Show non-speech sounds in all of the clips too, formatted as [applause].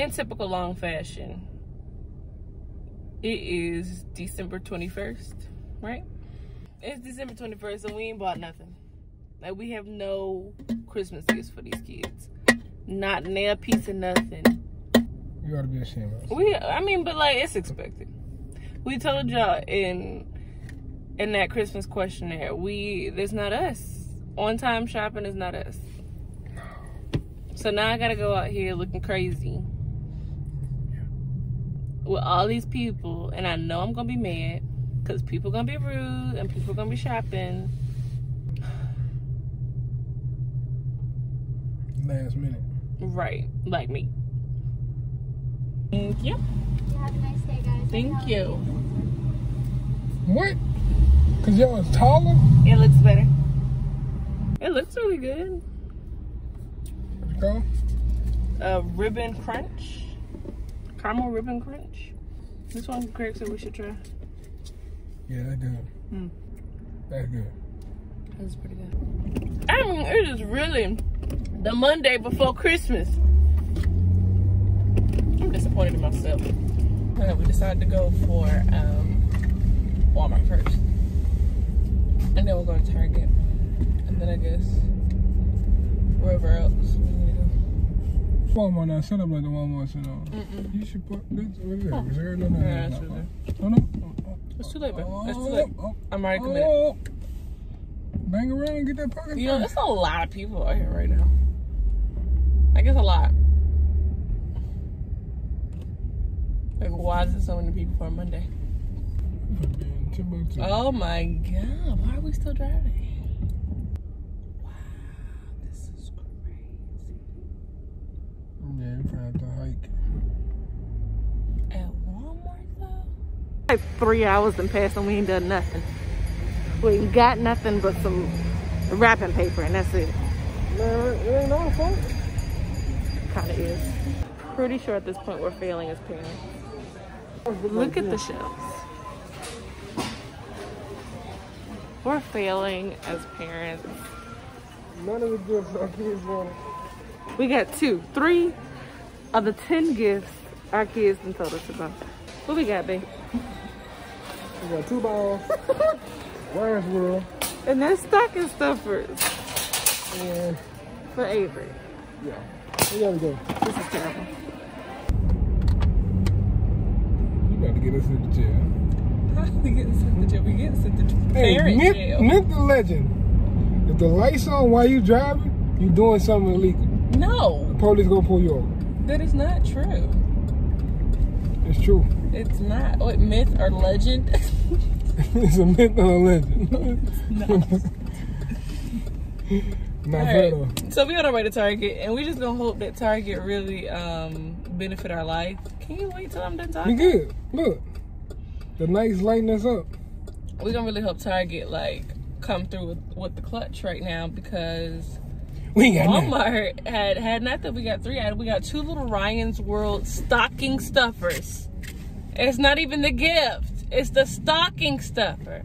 in typical long fashion, it is December 21st, right? It's December 21st and we ain't bought nothing. Like we have no Christmas gifts for these kids. Not nail piece of nothing. You ought to be ashamed of us. We I mean, but like it's expected. We told y'all in in that Christmas questionnaire, we that's not us. On time shopping is not us. So now I gotta go out here looking crazy with all these people, and I know I'm gonna be mad because people gonna be rude and people gonna be shopping. Last minute. Right, like me. Thank you. You have a nice day, guys. Thank you. What? Cause y'all is taller? It looks better. It looks really good. Go. Uh, ribbon crunch. Caramel ribbon crunch. This one Craig said we should try. Yeah, that's good. Hmm. That's good. That's pretty good. I mean, it is really the Monday before Christmas. I'm disappointed in myself. Okay, we decided to go for um, Walmart first. And then we'll go to Target. And then I guess wherever else we need to go. Walmart not set up like the Walmart set up. Mm-mm. You should put this over there. Oh. Reserved? No, no, Yeah, no, that's no, what no. No, no. Oh, It's too late, babe. oh, It's too late. oh, oh, oh, oh. I'm already committed. oh. Bang around and get that pocket. You know, there's a lot of people out here right now. Like, it's a lot. Like, why is there so many people for a Monday? Man, Timbuktu. Oh my god, why are we still driving? Wow, this is crazy. Yeah, you probably have to hike. At Walmart though? Like three hours and passed and we ain't done nothing. We ain't got nothing but some wrapping paper and that's it. Man, it ain't our fault. Kinda is. Pretty sure at this point we're failing as parents. Look at the shelves. We're failing as parents. None of the gifts our kids wanted. We got two, three of the ten gifts our kids done told us about. What we got, babe? We got two balls. [laughs] Where's World? And that's stocking stuffers And for Avery. yeah. We gotta go. This is terrible. You got to get us in [laughs] jail. We getting sent to jail? We getting sent to Hey, parent myth, jail. myth the legend. If the lights on while you driving, you doing something illegal. No, The police gonna pull you over. That is not true. It's true. It's not. What myth or legend? [laughs] it's a myth or a legend. [laughs] Not All right. So we on our way to Target, and we just gonna hope that Target really um benefit our life. Can you wait till I'm done talking? We good. Look. The lights lighting us up. We're gonna really help Target like come through with, with the clutch right now because We ain't got nothing. Walmart had had not that we got three items. We got two little Ryan's World stocking stuffers. It's not even the gift. It's the stocking stuffer.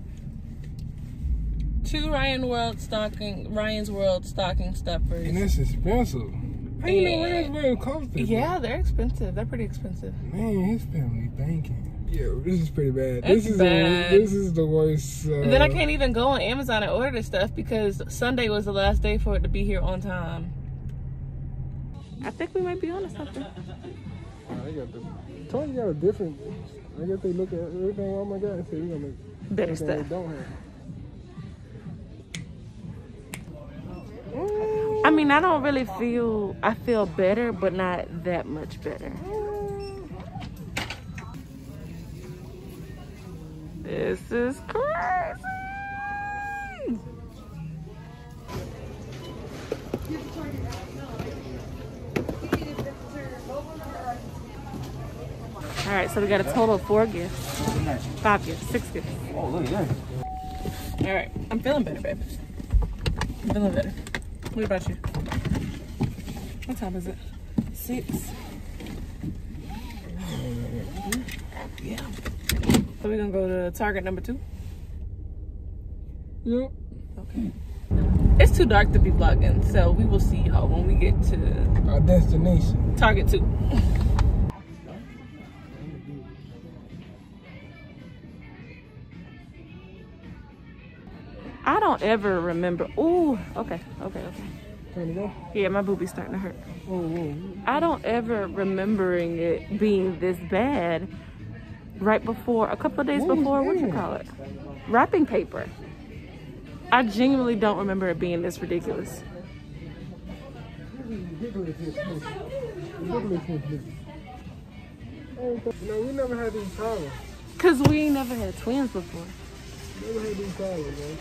Two Ryan World stocking Ryan's World stocking stuffers. And that's expensive. How you know Yeah. Raspberry cost it? Yeah, they're expensive. They're pretty expensive. Man, his family banking. Yeah, this is pretty bad. It's this is bad. The, this is the worst. Uh, And then I can't even go on Amazon and order this stuff because Sunday was the last day for it to be here on time. I think we might be on to something. They got the. Target got a different. I guess they look at everything. Oh my God! And say we gonna make Better everything they stuff. don't have. I mean, I don't really feel, I feel better, but not that much better. This is crazy. All right, so we got a total of four gifts, five gifts, six gifts. Oh, look at that. All right, I'm feeling better, babe. I'm feeling better. What about you? What time is it? Six. Yeah. So we're gonna go to target number two? Yep. Okay. It's too dark to be vlogging, so we will see y'all when we get to our destination. Target two. I don't ever remember. Ooh, okay, okay, okay. Yeah, my boobie's starting to hurt. Ooh, ooh. I don't ever remembering it being this bad right before, a couple of days What before, what you call it? Wrapping paper. I genuinely don't remember it being this ridiculous. Ridiculousness. Ridiculousness. Ain't that- No, we never had these problems. Cause we ain't never had twins before. Never had these problems, man.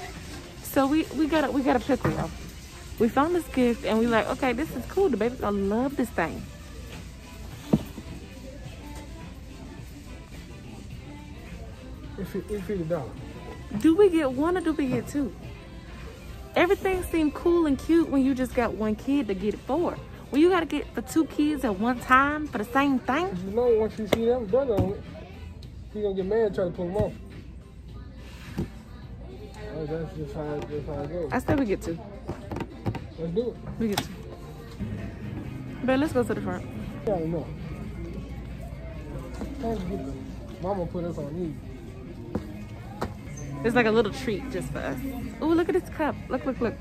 So we, we gotta we gotta pick one. We found this gift and we like, okay, this is cool. The baby's gonna love this thing. We fi- we figured it out. Do we get one or do we get two? Everything seemed cool and cute when you just got one kid to get it for. When you gotta get the two kids at one time for the same thing. You know, once you see them brother on it, he gonna get mad and try to pull him off. Oh, that's just how, that's how it goes. I said we get two. Let's do it. We get two. But let's go to the front. I don't know. Trying to get the mama put us on these. It's like a little treat just for us. Ooh, look at this cup. Look, look, look.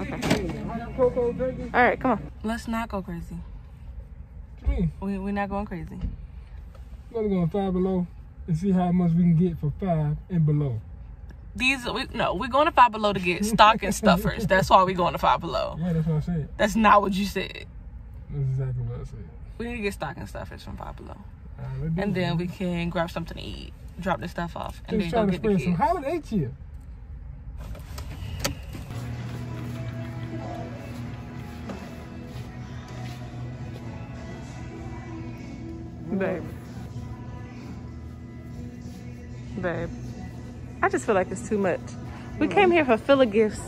Okay. Hot cocoa drinking? All right, come on. Let's not go crazy. Me. We, we're not going crazy. Let's go five below and see how much we can get for five and below. These, we, no, we're going to Five Below to get stock stocking stuffers. [laughs] That's why we're going to Five Below. Yeah, that's what I said. That's not what you said. That's exactly what I said. We need to get stock stocking stuffers from Five Below. All right, And then we can grab something to eat, drop the stuff off, and Just then go trying to get the spread some kids. holiday cheer. Babe. Babe. I just feel like it's too much. We mm. came here for filler gifts,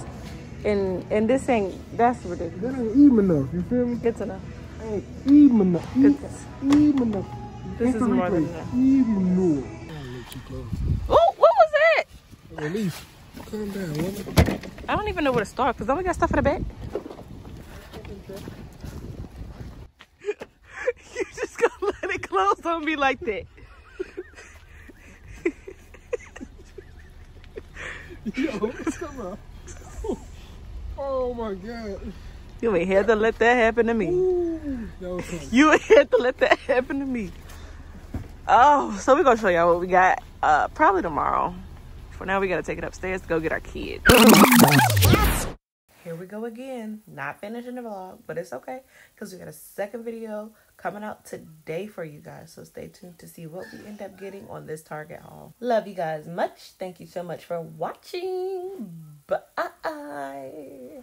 and and this ain't, that's ridiculous. That ain't even enough. You feel me? Good to know. Ain't even enough. It's- even enough. This is more than enough. Even more. I'll let you close. Oh, what was that? Relief. Calm down, woman. I don't even know where to start because don't we got stuff in the back? [laughs] you just gonna let it close on me like that. [laughs] Yo, come on. Oh my God. You ain't had to let that happen to me. Ooh. You ain't had to let that happen to me. Oh, so we're gonna show y'all what we got uh probably tomorrow. For now we gotta take it upstairs to go get our kid. Here we go again. Not finishing the vlog, but it's okay because we got a second video coming out today for you guys. So stay tuned to see what we end up getting on this Target haul. Love you guys much. Thank you so much for watching. Bye.